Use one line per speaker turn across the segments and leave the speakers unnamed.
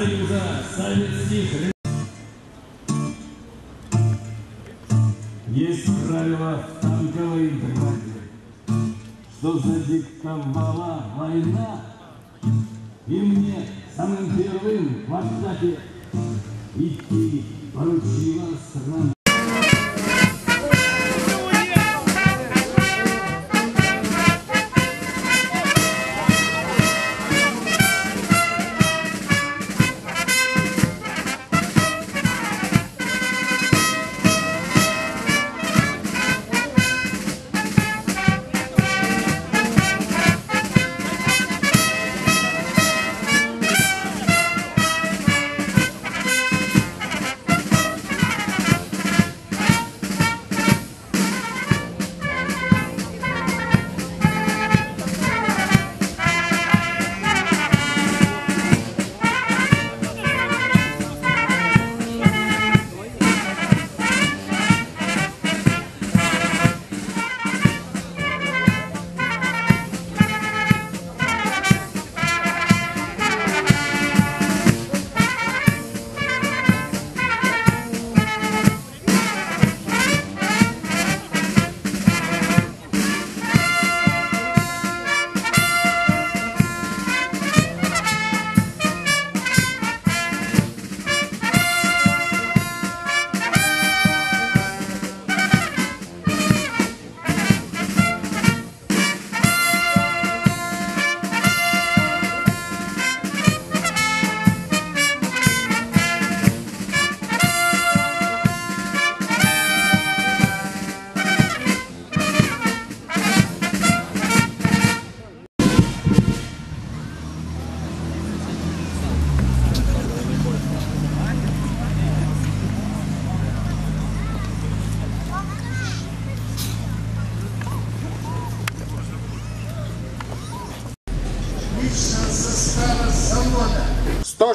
Союза советских Есть правило в танковой бригаде, что задиктовала война, и мне самым первым в атаке идти поручила страна.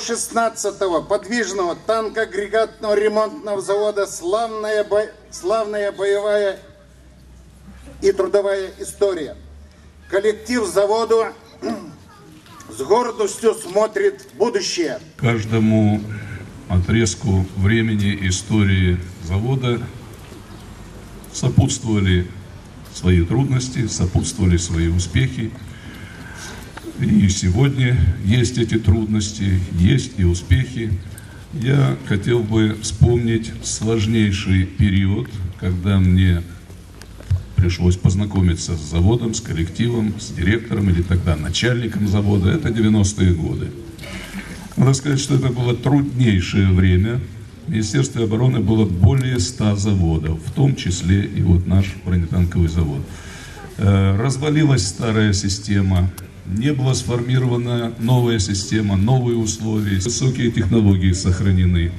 116-го подвижного танкоагрегатного ремонтного завода «Славная, бо... «Славная боевая и трудовая история». Коллектив заводу с гордостью смотрит в будущее.
Каждому отрезку времени истории завода сопутствовали свои трудности, сопутствовали свои успехи. И сегодня есть эти трудности, есть и успехи. Я хотел бы вспомнить сложнейший период, когда мне пришлось познакомиться с заводом, с коллективом, с директором или тогда начальником завода. Это 90-е годы. Надо сказать, что это было труднейшее время. В Министерстве обороны было более 100 заводов, в том числе и вот наш бронетанковый завод. Э, Развалилась старая система, не была сформирована новая система, новые условия, высокие технологии сохранены.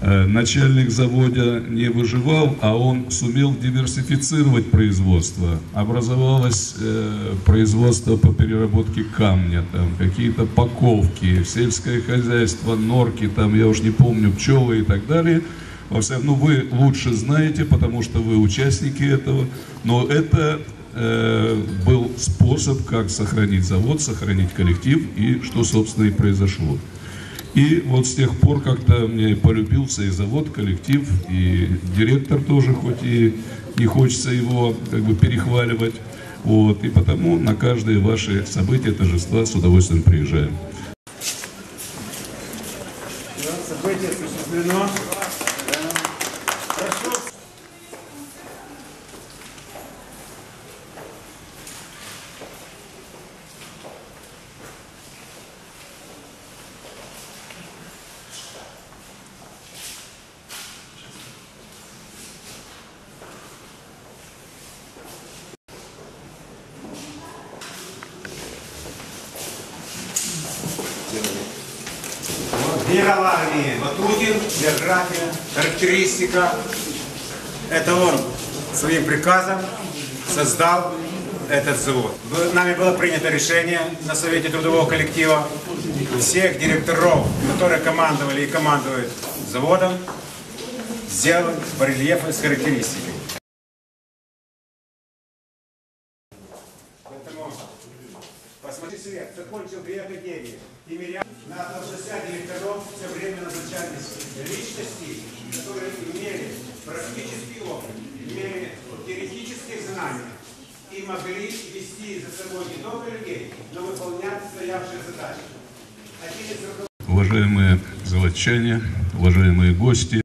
Э, Начальник завода не выживал, а он сумел диверсифицировать производство. Образовалось э, производство по переработке камня, там какие-то паковки, сельское хозяйство, норки, там я уж не помню, пчелы и так далее. Во всяком, ну вы лучше знаете, потому что вы участники этого, но это э, был способ, как сохранить завод, сохранить коллектив и что, собственно, и произошло. И вот с тех пор как-то мне полюбился и завод, коллектив, и директор тоже, хоть и не хочется его как бы перехваливать. Вот, и потому на каждые ваши события, торжества с удовольствием приезжаем.
Событие осуществлено. Генерал армии Батутин, биография, характеристика. Это он своим приказом создал этот завод. Нами было принято решение на Совете трудового коллектива всех директоров, которые командовали и командуют заводом, сделать барельефы с характеристикой. Закончил две академии. Меня на 160 директоров все время назначались личности, которые имели практический опыт, имели теоретические знания и могли вести за собой не только людей, но выполнять стоявшие задачи. Один из
Уважаемые золотчане, уважаемые гости,